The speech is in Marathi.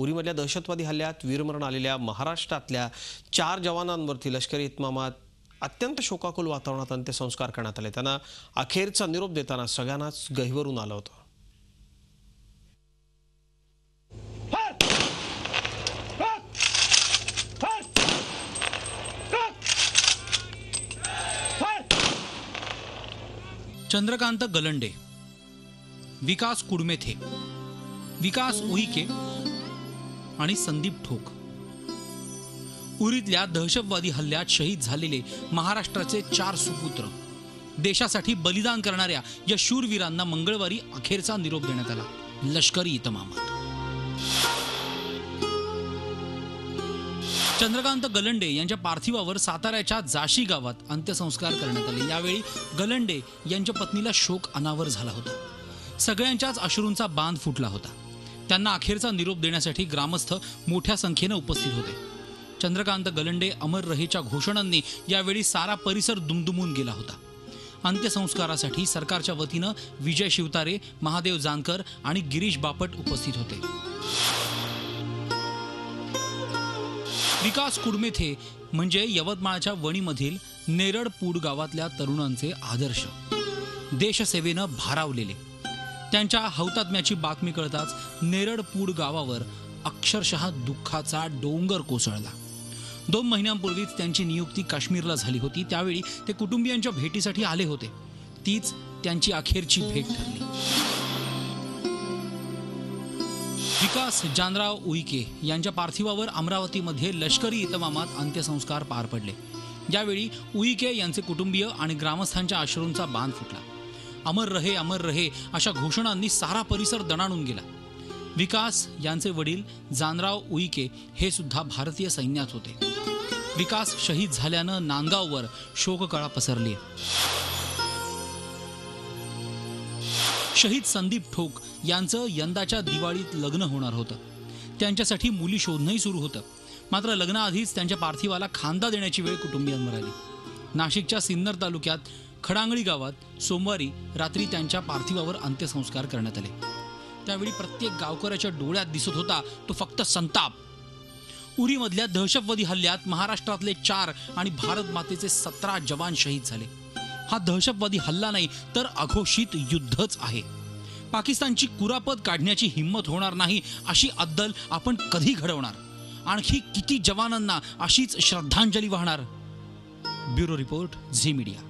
उरीमधल्या दहशतवादी हल्ल्यात वीरमरण आलेल्या महाराष्ट्रातल्या चार जवानांवरती लष्करी इतमामात अत्यंत शोकाकुल वातावरणात अंत्यसंस्कार करण्यात आले. त्यांना अखेरचा निरोप देताना सगळ्यांनाच गहिवरून आलं होतं. चंद्रकांत गलंडे. विकास कुडमेथे. विकास उईके. आणि संदीप ठोक. उरीतल्या दहशतवादी हल्ल्यात शहीद झालेले महाराष्ट्राचे चार सुपुत्र. देशासाठी बलिदान करणाऱ्या या शूरवीरांना मंगळवारी अखेरचा निरोप देण्यात आला. लष्करी इतमामात. चंद्रकांत गलंडे यांच्या पार्थिवावर साताऱ्याच्या जाशी गावात अंत्यसंस्कार करण्यात आले. यावेळी गलंडे यांच्या पत्नीला शोक अनावर झाला होता. सगळ्यांच्याच अश्रूंचा बांध फुटला होता. त्यांना अखेरचा निरोप देण्यासाठी ग्रामस्थ मोठ्या संख्येनं उपस्थित होते. चंद्रकांत गलंडे अमर रहेच्या घोषणांनी यावेळी सारा परिसर दुमदुमून गेला होता. अंत्यसंस्कारासाठी सरकारच्या वतीनं विजय शिवतारे महादेव जानकर आणि गिरीश बापट उपस्थित होते. विकास कुडमेथे म्हणजे यवतमाळच्या वणीमधील नेरडपूड गावातल्या तरुणांचे आदर्श. देशसेवेनं भारावलेले. त्यांच्या हौतात्म्याची बातमी कळताच नेरडपूड गावावर अक्षरशः दुःखाचा डोंगर कोसळला. दोन महिन्यांपूर्वीच त्यांची नियुक्ती काश्मीरला झाली होती. त्यावेळी ते कुटुंबियांच्या भेटीसाठी आले होते. तीच त्यांची अखेरची भेट ठरली. विकास जानराव उईके यांच्या पार्थिवावर अमरावतीमध्ये लष्करी इतमामात अंत्यसंस्कार पार पडले. यावेळी उईके यांचे कुटुंबीय आणि ग्रामस्थांच्या अश्रूंचा बांध फुटला. अमर रहे अमर रहे अशा घोषणांनी सारा परिसर दणाणून गेला. विकास यांचे वडील जानराव उईके हे सुद्धा भारतीय सैन्यात होते. विकास शहीद झाल्यानं नांदगाववर शोककळा पसरली. शहीद संदीप ठोक यांचं यंदाच्या दिवाळीत लग्न होणार होतं. त्यांच्यासाठी मुली शोधणंही सुरू होतं. मात्र लग्नाआधीच त्यांच्या पार्थिवाला खांदा देण्याची वेळ कुटुंबियांवर आली. नाशिकच्या सिन्नर तालुक्यात खडांगळी गावात सोमवारी रात्री त्यांच्या पार्थिवावर अंत्यसंस्कार करण्यात आले. त्यावेळी प्रत्येक गावकऱ्याच्या डोळ्यात दिसत होता तो फक्त संताप. उरीमधल्या दहशतवादी हल्ल्यात महाराष्ट्रातले चार आणि भारत मातेचे सतरा जवान शहीद झाले. हा दहशतवादी हल्ला नाही तर अघोषित युद्धच आहे. पाकिस्तानची कुरापत काढण्याची हिंमत होणार नाही अशी अद्दल आपण कधी घडवणार? आणखी किती जवानांना अशीच श्रद्धांजली वाहणार? Bureau report Zee media.